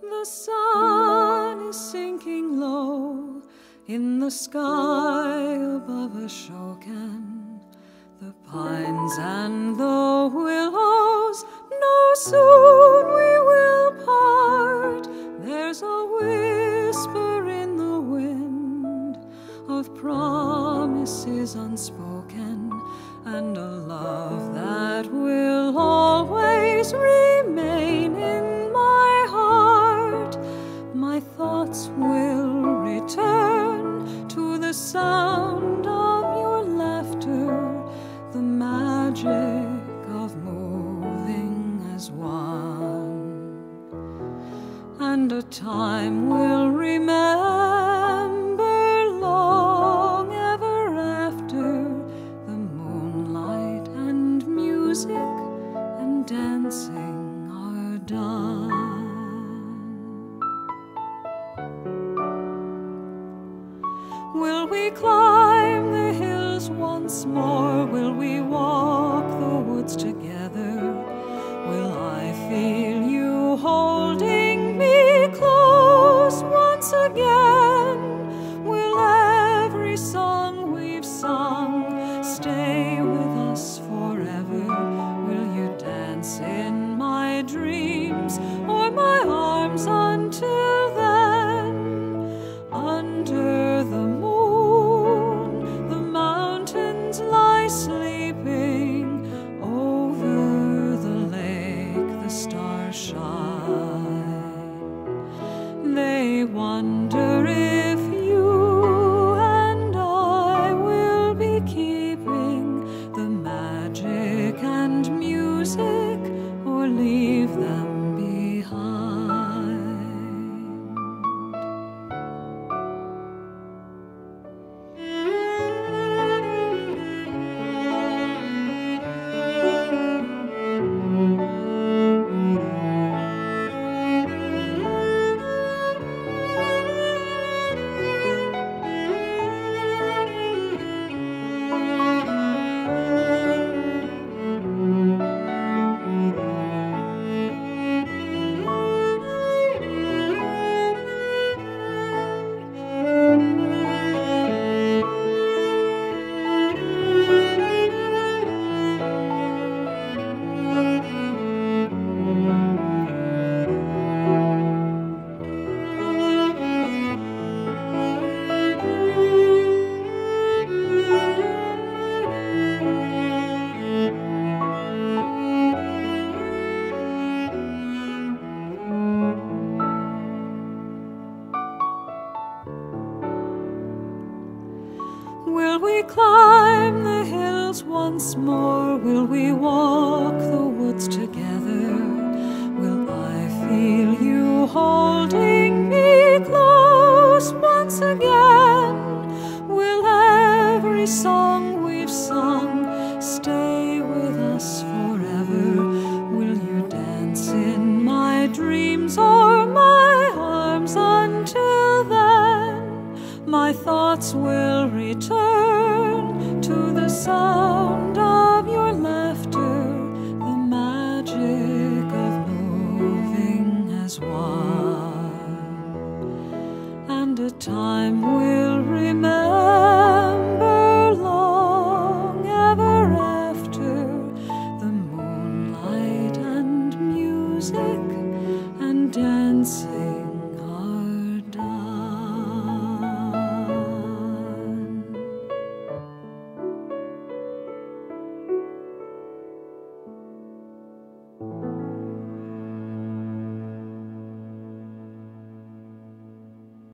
The sun is sinking low in the sky above a Ashokan. The pines and the willows know soon we will part. There's a whisper in the wind of promises unspoken and a love that will always remain in A time will remember long ever after the moonlight and music and dancing are done. Will we climb the hills once more? Will we walk the woods together? Climb the hills once more? Will we walk the woods together? Will I feel you holding My thoughts will return to the sound of your laughter, the magic of moving as one. And a time will remember long ever after the moonlight and music